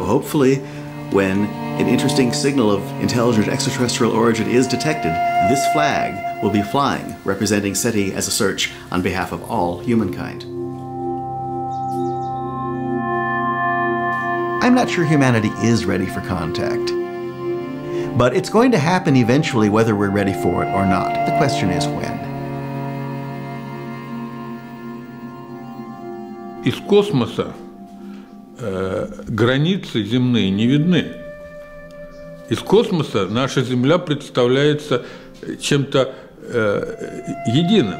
hopefully, when an interesting signal of intelligent extraterrestrial origin is detected, this flag will be flying, representing SETI as a search on behalf of all humankind. I'm not sure humanity is ready for contact. But it's going to happen eventually whether we're ready for it or not. The question is when. Из космоса э, границы земные не видны. Из космоса наша Земля представляется чем-то э, единым.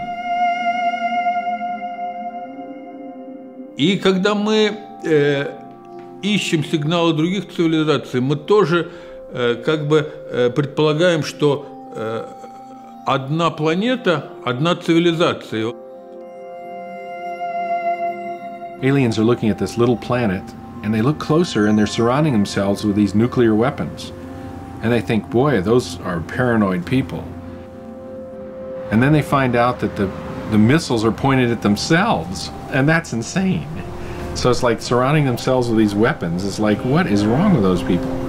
И когда мы э, ищем сигналы других цивилизаций, мы тоже э, как бы э, предполагаем, что э, одна планета, одна цивилизация. Aliens are looking at this little planet and they look closer and they're surrounding themselves with these nuclear weapons. And they think, boy, those are paranoid people. And then they find out that the, the missiles are pointed at themselves. And that's insane. So it's like surrounding themselves with these weapons. It's like, what is wrong with those people?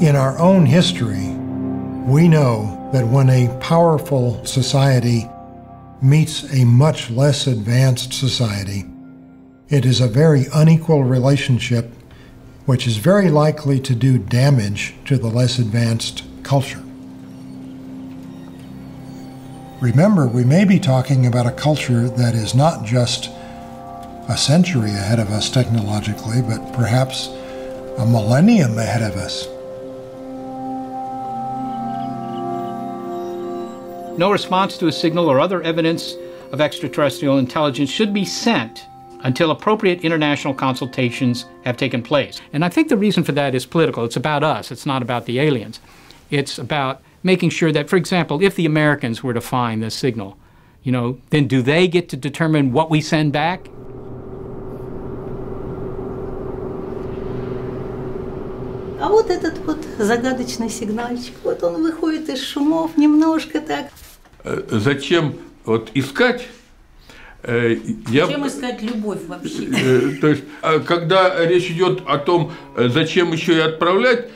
In our own history, we know that when a powerful society meets a much less advanced society, it is a very unequal relationship which is very likely to do damage to the less advanced culture. Remember, we may be talking about a culture that is not just a century ahead of us technologically, but perhaps a millennium ahead of us. No response to a signal or other evidence of extraterrestrial intelligence should be sent until appropriate international consultations have taken place. And I think the reason for that is political. It's about us, it's not about the aliens. It's about making sure that, for example, if the Americans were to find this signal, you know, then do they get to determine what we send back? А вот этот вот загадочный сигнальчик, вот он выходит из шумов немножко так. Зачем вот искать? Я, Зачем искать любовь вообще? То есть, когда речь идет о том, зачем еще и отправлять,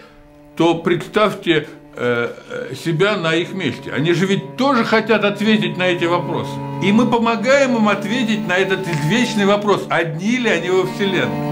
то представьте себя на их месте. Они же ведь тоже хотят ответить на эти вопросы. И мы помогаем им ответить на этот извечный вопрос, одни ли они во Вселенной.